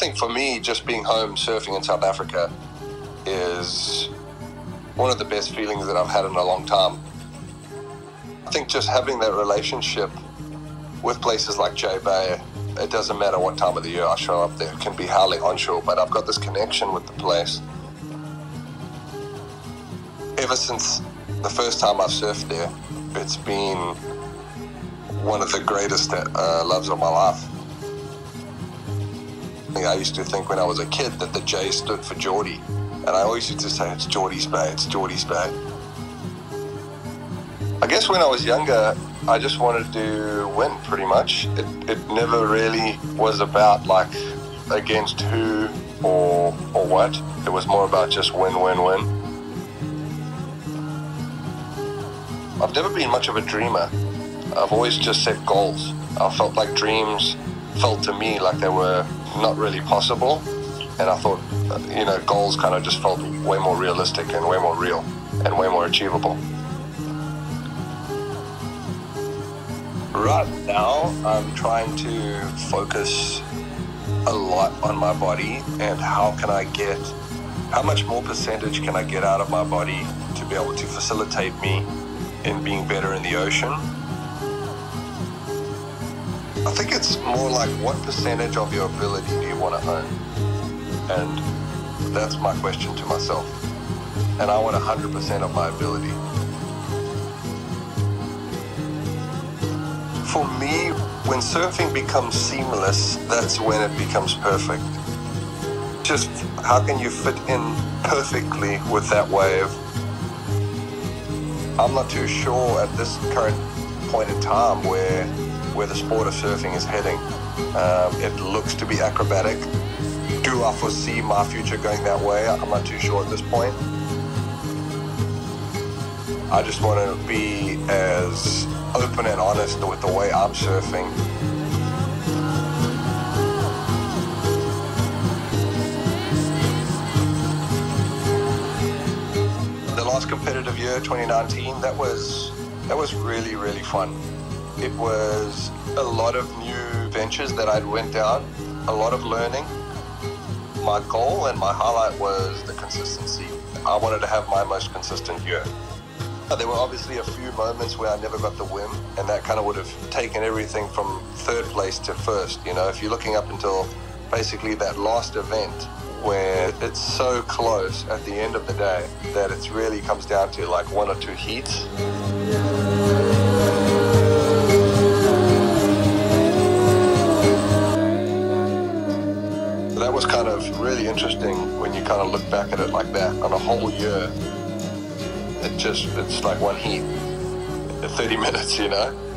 think for me, just being home surfing in South Africa is one of the best feelings that I've had in a long time. I think just having that relationship with places like J Bay, it doesn't matter what time of the year I show up there. It can be howling onshore, but I've got this connection with the place. Ever since the first time I've surfed there, it's been one of the greatest uh, loves of my life. I used to think when I was a kid that the J stood for Jordy, and I always used to say it's Jordy's Bay, it's Jordy's Bay. I guess when I was younger, I just wanted to win pretty much. It, it never really was about like against who or or what. It was more about just win, win, win. I've never been much of a dreamer. I've always just set goals. I felt like dreams felt to me like they were not really possible. And I thought, you know, goals kind of just felt way more realistic and way more real and way more achievable. Right now, I'm trying to focus a lot on my body and how can I get, how much more percentage can I get out of my body to be able to facilitate me in being better in the ocean I think it's more like what percentage of your ability do you want to own? And that's my question to myself. And I want 100% of my ability. For me, when surfing becomes seamless, that's when it becomes perfect. Just how can you fit in perfectly with that wave? I'm not too sure at this current point in time where where the sport of surfing is heading. Um, it looks to be acrobatic. Do I foresee my future going that way? I'm not too sure at this point. I just want to be as open and honest with the way I'm surfing. The last competitive year, 2019, that was that was really really fun. It was a lot of new ventures that I'd went down, a lot of learning. My goal and my highlight was the consistency. I wanted to have my most consistent year. There were obviously a few moments where I never got the win, and that kind of would have taken everything from third place to first. You know, if you're looking up until basically that last event where it's so close at the end of the day that it really comes down to like one or two heats. really interesting when you kind of look back at it like that on a whole year. It just, it's like one heat, 30 minutes, you know?